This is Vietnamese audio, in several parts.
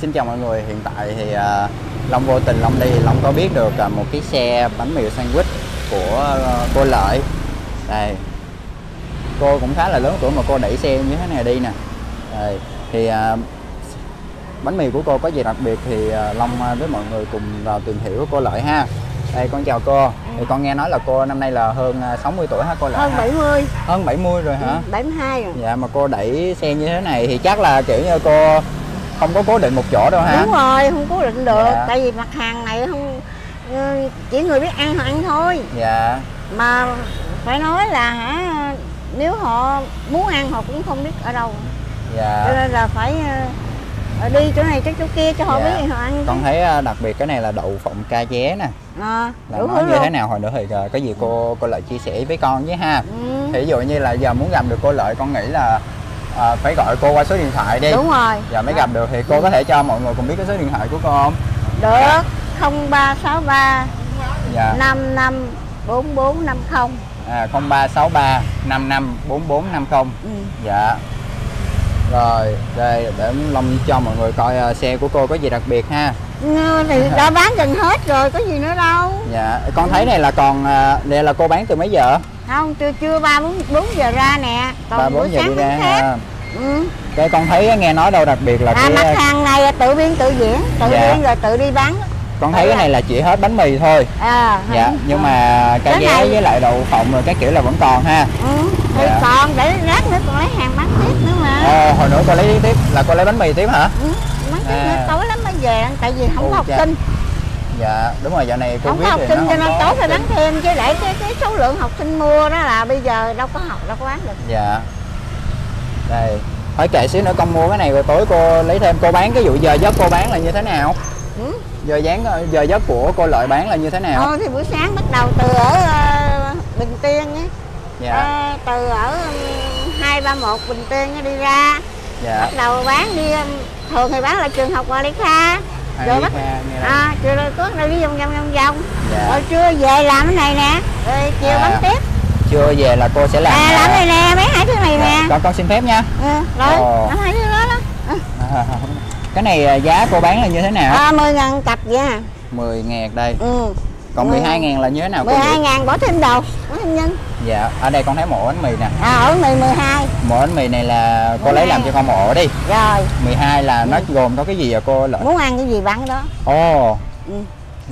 xin chào mọi người, hiện tại thì à, Long vô tình Long đi, Long có biết được à, một cái xe bánh mì sandwich của à, cô Lợi. Đây, cô cũng khá là lớn tuổi mà cô đẩy xe như thế này đi nè. Đây, thì à, bánh mì của cô có gì đặc biệt thì à, Long à, với mọi người cùng vào tìm hiểu cô Lợi ha. Đây con chào cô. Thì con nghe nói là cô năm nay là hơn à, 60 tuổi hả cô Lợi? hơn ha? 70 Hơn 70 rồi hả? 72 rồi Dạ mà cô đẩy xe như thế này thì chắc là kiểu như cô không có cố định một chỗ đâu hả? đúng rồi không cố định được Dạ. tại vì mặt hàng này không ừ, chỉ người biết ăn họ ăn thôi Dạ. mà phải nói là hả nếu họ muốn ăn họ cũng không biết ở đâu cho Dạ. nên là phải ờ, đi chỗ này tới chỗ kia cho họ Dạ. biết họ ăn Con thấy à, đặc biệt cái này là đậu phộng ca ché nè. à, Là nó như thế luôn nào hồi nữa thì có gì cô cô lợi chia sẻ với con với ha. ừ, Thì dụ như là giờ muốn gặp được cô lợi con nghĩ là à, phải gọi cô qua số điện thoại đi. đúng rồi Giờ mới gặp được thì cô có thể cho mọi người cùng biết cái số điện thoại của cô không? được 0363 Dạ. 55 4450 À 0363 55 4450. ừ. Dạ. Rồi, đây để Long cho mọi người coi à, xe của cô có gì đặc biệt ha. Ừ, thì đã bán gần hết rồi có gì nữa đâu Dạ, con thấy này là còn à, đây là cô bán từ mấy giờ? Không chưa chưa ba bốn bốn giờ ra nè còn Ba bốn giờ đi ra ha. ừ. Cái con thấy nghe nói đâu đặc biệt là à, mặt cái hàng này tự biên tự diễn tự Dạ. biên rồi tự đi bán con thấy cái này là chỉ hết bánh mì thôi. à Dạ, nhưng mà cái Cái vé này- với lại đậu phộng rồi cái kiểu là vẫn còn ha. ừ. thì Dạ. còn để lát nữa còn lấy hàng bán tiếp nữa mà Ồ, hồi nữa cô lấy tiếp là cô lấy bánh mì tiếp hả? ừ. bán tiếp À. nữa tối lắm mới về tại vì không Ồ, có học sinh Dạ, đúng rồi, dạo này cô không có học sinh nó cho nên có tối phải bán thêm chứ để cái, cái số lượng học sinh mua đó là bây giờ đâu có học đâu có bán được Dạ. Đây, hỏi kệ xíu nữa con mua cái này rồi tối cô lấy thêm cô bán cái vụ giờ giấc cô bán là như thế nào? ừ. Giờ dáng giờ giấc của cô lợi bán là như thế nào? Thôi thì buổi sáng bắt đầu từ ở ờ, Bình Tiên á Dạ. Ờ, từ ở hai ba một Bình Tiên đi ra Dạ. bắt đầu bán đi thường thì bán là trường học Hòa Lý Kha rồi bắt à chiều rồi có đi vòng vòng vòng vòng Dạ. rồi trưa về làm cái này nè rồi chiều À, bán tiếp Chưa về là cô sẽ làm. à làm này nè mấy hai thứ này Dạ, nè Con con xin phép nha. ừ, rồi Ồ. làm hai thứ đó đó À, cái này à, giá cô bán là như thế nào? à, 10 ngàn cặp vậy à 10 ngàn đây. ừ. Còn Mười- 12 ngàn là như thế nào cô 12 nhỉ? ngàn bỏ thêm đầu bỏ thêm nhân Dạ, ở đây con thấy một bánh mì nè. à ở mì 12 Một ổ bánh mì này là cô Mười lấy hai. làm cho con một ổ đi. rồi 12 là nó Ừ. gồm có cái gì vậy cô lợi? muốn ăn cái gì bán đó Ồ, ừ.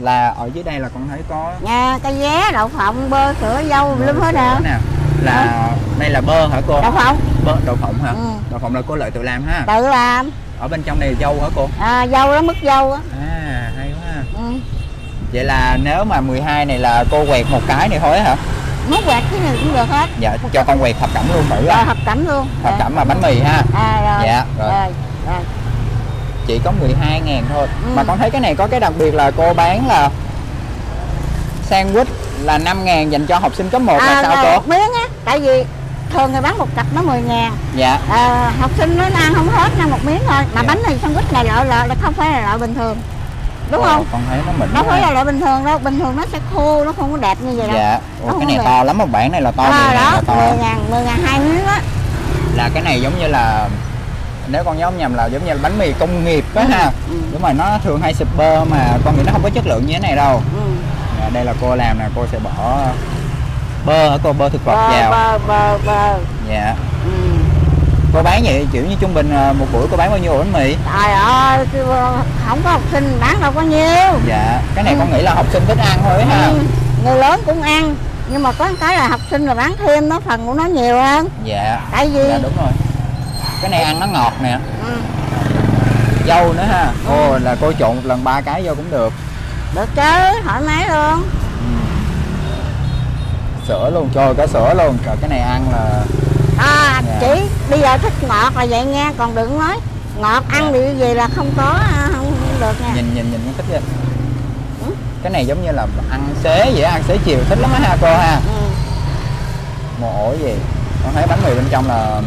là ở dưới đây là con thấy có nha cái vé đậu phộng bơ sữa dâu lum hết nè. Là đây là bơ hả cô? đậu phộng Bơ đậu phộng hả? Ừ. Đậu phộng là cô lợi tự làm ha. tự làm Ở bên trong này là dâu hả cô? à, dâu đó mứt dâu á À, hay quá ha. ừ. Vậy là nếu mà 12 này là cô quẹt một cái này thôi hả? mứt quẹt cái gì cũng được hết Dạ, cho con quẹt thập cẩm luôn thử rồi hợp cẩm luôn Thập Dạ. cẩm mà bánh mì ha. à rồi Dạ, rồi. rồi, rồi. Chỉ có 12 ngàn thôi. Ừ. Mà con thấy cái này có cái đặc biệt là cô bán là sandwich là 5 ngàn dành cho học sinh cấp 1 là à, sao rồi, cô? một miếng á tại vì thường thì bán một cặp nó 10 ngàn Dạ. à, học sinh nó ăn không hết ăn một miếng thôi mà Dạ. bánh này sandwich này loại loại là không phải là loại bình thường đúng Ồ, không Con thấy nó mịn nó phải ha. là loại bình thường đâu bình thường nó sẽ khô nó không có đẹp như vậy đâu Dạ. Nó cái này đẹp. to lắm một bản này là to à, 10 ngàn đó. 10 ngàn 10 ngàn hai miếng á Là cái này giống như là nếu con nhớ không nhầm là giống như là bánh mì công nghiệp á Ừ, ha. ừ. Đúng rồi, nó thường hay bơ mà con nghĩ nó không có chất lượng như thế này đâu. ừ. Dạ, đây là cô làm nè, cô sẽ bỏ bơ cô bơ thực vật bơ vào. bơ bơ bơ Dạ. Ừ. Cô bán vậy kiểu như trung bình à, một buổi cô bán bao nhiêu ổ bánh mì? trời ơi ờ, không có học sinh bán đâu có nhiêu Dạ, cái này Ừ. con nghĩ là học sinh thích ăn thôi ha. ừ. người lớn cũng ăn nhưng mà có cái là học sinh là bán thêm nó phần của nó nhiều hơn Dạ. tại vì Dạ đúng rồi. Cái này ăn nó ngọt nè, ừ. dâu nữa ha. Ừ. Ồ là cô trộn một lần ba cái vô cũng được. được chứ thoải mái luôn Ừ. Sữa luôn, trời có sữa luôn. Trời cái này ăn là à Dạ. chỉ bây giờ thích ngọt là vậy nha còn đừng nói ngọt ăn Dạ. gì là không có à, không, không được nha nhìn nhìn nhìn cũng thích vậy. Ừ. Cái này giống như là ăn xế vậy, ăn xế chiều thích lắm á ha cô ha. ừ. Một ổ gì? Con thấy bánh mì bên trong là ừm,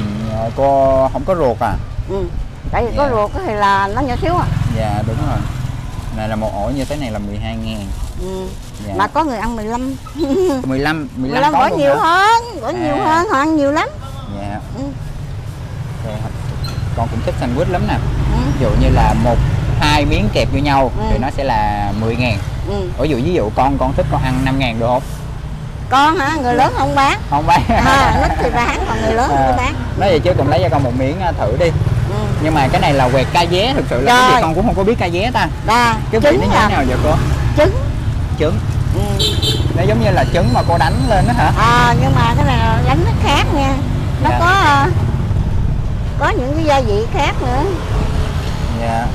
cô không có ruột à? Ừ. tại vì có Dạ. ruột á thì là nó nhỏ xíu à Dạ đúng rồi. Này là một ổ như thế này là 12 ngàn. ừ. Dạ. mà có người ăn 15 15 15, 15 có bỏ luôn nhiều hơn nhiều À. hơn họ ăn nhiều lắm. Con cũng thích sandwich lắm nè. Ừ. Ví dụ như là một hai miếng kẹp với nhau Ừ. thì nó sẽ là 10 ngàn. Ừ. ủa dụ ví dụ con con thích con ăn 5 ngàn được không? Con hả? Người lớn không bán. Không bán. À, nít thì bán còn người lớn không có bán. nói vậy chứ cũng lấy cho con một miếng à, thử đi. Ừ. nhưng mà cái này là quẹt ca vé thực sự là cái gì con cũng không có biết ca vé ta. Đa cái vị trứng nó như thế nào vậy cô? Trứng. Trứng. Ừ. nó giống như là trứng mà cô đánh lên đó hả? À, nhưng mà cái này đánh nó khác nha. Nó Dạ. có ờ, có những cái gia vị khác nữa. Dạ.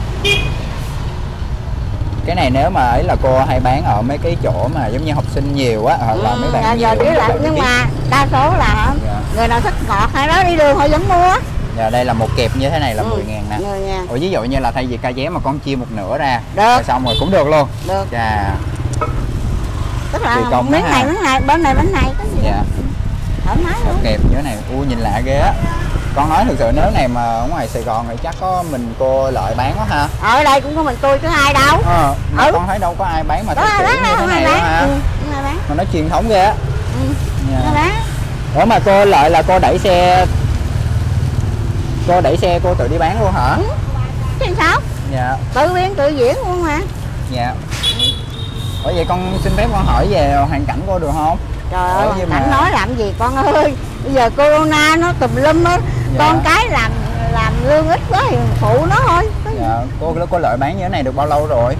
Cái này nếu mà ấy là cô hay bán ở mấy cái chỗ mà giống như học sinh nhiều á hoặc là mấy bạn nhiều giờ lại bạn nhưng biết. mà đa số là Dạ. người nào thích ngọt hay đó đi đường họ vẫn mua. Dạ đây là một kẹp như thế này là Ừ, 10 ngàn nè. 10 ngàn. Ủa ví dụ như là thay vì ca vé mà con chia một nửa ra Được. rồi xong rồi cũng được luôn. Được. Chà tức là công miếng này miếng này bên này bánh này có gì dạ. thoải mái một luôn kẹp như thế này u nhìn lạ ghê á con nói thực sự nếu này mà ở ngoài Sài Gòn thì chắc có mình cô lợi bán quá ha. Ở đây cũng có mình tôi chứ ai đâu. Ờ mà Ừ. con thấy đâu có ai bán mà là kiểu bán như thế này đâu bán. ha. Ừ, bán. Mà nó truyền thống ghê á. Ừ, Dạ. bán. Ủa mà cô lợi là cô đẩy xe cô đẩy xe cô tự đi bán luôn hả? Ừ. chứ sao? Dạ. Tự biên tự diễn luôn mà. Dạ. Ủa vậy con xin phép con hỏi về hoàn cảnh cô được không? Trời ơi nhưng cảnh mà- nói làm gì con ơi? Bây giờ corona nó tùm lum á Dạ. con cái làm làm lương ít quá thì phụ nó thôi. Có dạ cô cô lợi bán như thế này được bao lâu rồi?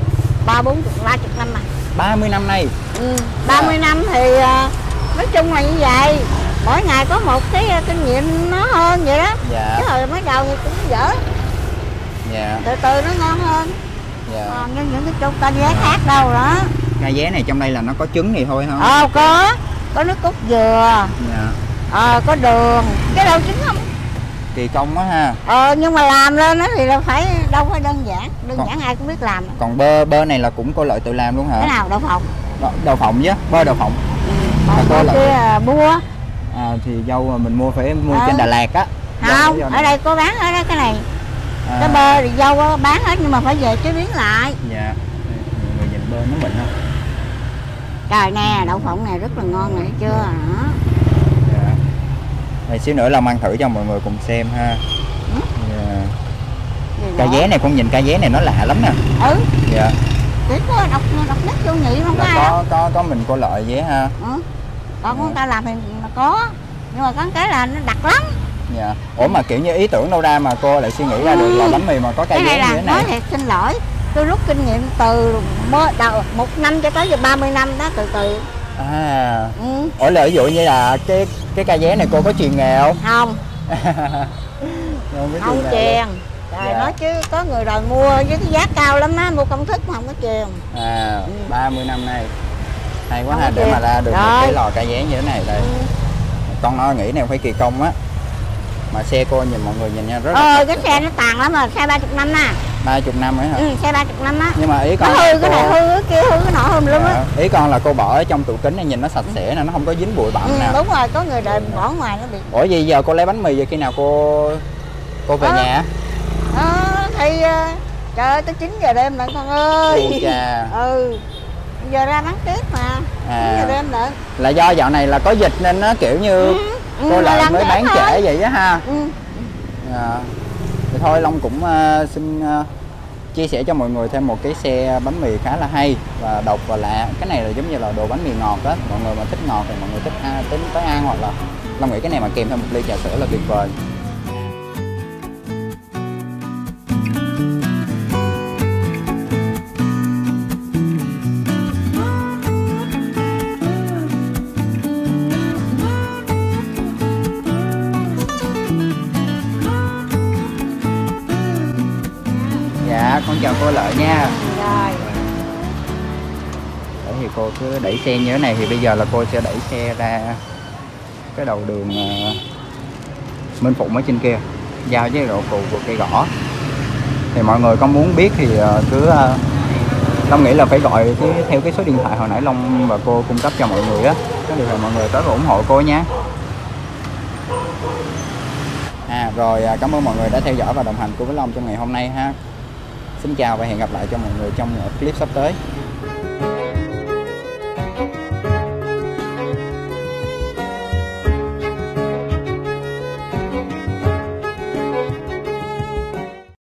Ba bốn chục ba chục năm mà. 30 năm nay. Ừ. 30 năm thì à, nói chung là như vậy. Mỗi ngày có một cái à, kinh nghiệm nó hơn vậy đó. Dạ. Chứ hồi mới đầu thì cũng dở. Dạ. Từ từ nó ngon hơn. Dạ. Còn như những cái trung tâm giá khác đâu đó. Ca vé này trong đây là nó có trứng này thôi không ờ có. Có nước cốt dừa. Dạ. Ờ có đường. Cái đâu trứng không kỳ công quá ha. Ờ nhưng mà làm lên đó thì là phải đâu phải đơn giản đơn Còn- giản ai cũng biết làm. còn bơ bơ này là cũng cô lợi tự làm luôn cái hả nào đậu phộng? Đậu- đậu phộng chứ bơ đậu phộng. Còn cô cái là- kia à, mua à, thì dâu mà mình mua phải mua Ờ. trên Đà Lạt á. Không ở đây có bán ở đó cái này. À, cái bơ thì dâu có bán hết nhưng mà phải về chế biến lại. Dạ người nhìn bơ nó mịn không trời nè đậu phộng này rất là ngon này chưa? Dạ Rồi xíu nữa Long ăn thử cho mọi người cùng xem ha. Ừ. dạ. Nữa? vé này con nhìn ca vé này nó lạ lắm nè. Ừ. Dạ. Chỉ có đọc đọc nét vô nhị không có là ai có có có mình cô lợi vé ha. Ừ. còn con ta làm thì có. Nhưng mà có cái là nó đặc lắm. Dạ. Ủa mà kiểu như ý tưởng đâu ra mà cô lại suy nghĩ ra được là bánh mì mà có cái vé này như thế nói này thiệt xin lỗi. Tôi rút kinh nghiệm từ đầu một năm cho tới giờ 30 năm đó từ từ à ừ. ủa là ví dụ như là cái cái ca vé này cô có truyền nghề không không không, không truyền Trời dạ. nói chứ có người đòi mua với cái giá cao lắm á, mua công thức mà không có truyền À, ừ. 30 năm nay. Hay quá ha, để mà ra được một cái lò cà dán như thế này đây. Ừ. Con nó nghĩ này phải kỳ công á. Mà xe cô nhìn mọi người nhìn nha rất Ờ, cái xe nó tàn lắm rồi, xe 30 năm à. 30 năm ấy hả? Ừ, xe 30 năm á. Nhưng mà ý con nó hư cái cô... này hư cái kia hư cái nọ hư lắm á. Dạ, ý con là cô bỏ ở trong tủ kính này nhìn nó sạch sẽ nè, nó không có dính bụi bặm ừ, nè. Đúng rồi, có người đợi bỏ ngoài nó bị. Ủa gì giờ cô lấy bánh mì về khi nào cô cô về ờ. nhà? Ờ thì ờ, trời ơi tới 9 giờ đêm rồi con ơi. Ôi chà. ừ. Giờ ra nắng tiếp mà. À. giờ đêm nữa. Là do dạo này là có dịch nên nó kiểu như ừ. cô ừ, lại mới bán trễ vậy đó ha. Ừ. À. Thì thôi Long cũng uh, xin uh, chia sẻ cho mọi người thêm một cái xe bánh mì khá là hay và độc và lạ. Cái này là giống như là đồ bánh mì ngọt đó mọi người mà thích ngọt thì mọi người thích à, tính tới ăn hoặc là Long nghĩ cái này mà kèm thêm một ly trà sữa là tuyệt vời. Chào cô lợi nha. Rồi. Đấy thì cô cứ đẩy xe như thế này thì bây giờ là cô sẽ đẩy xe ra cái đầu đường ờ, Minh Phụng ở trên kia giao với độ cụ của cây gõ. Thì mọi người có muốn biết thì ờ, cứ ờ, Long nghĩ là phải gọi cái, theo cái số điện thoại hồi nãy Long và cô cung cấp cho mọi người á. Cái điều này mọi người tới ủng hộ cô nhé à rồi à, cảm ơn mọi người đã theo dõi và đồng hành cùng với Long trong ngày hôm nay ha Xin chào và hẹn gặp lại cho mọi người trong clip sắp tới.